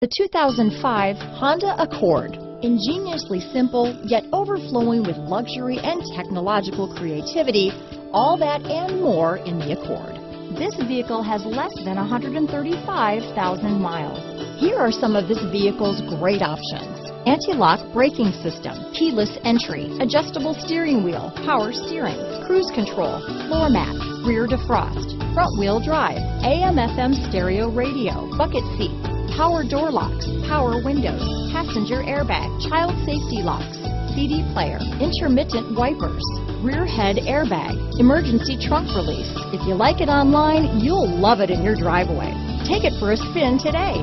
The 2005 Honda Accord. Ingeniously simple, yet overflowing with luxury and technological creativity, all that and more in the Accord. This vehicle has less than 135,000 miles. Here are some of this vehicle's great options. Anti-lock braking system, keyless entry, adjustable steering wheel, power steering, cruise control, floor mats, rear defrost, front wheel drive, AM FM stereo radio, bucket seats, power door locks, power windows, passenger airbag, child safety locks, CD player, intermittent wipers, rear head airbag, emergency trunk release. If you like it online, you'll love it in your driveway. Take it for a spin today.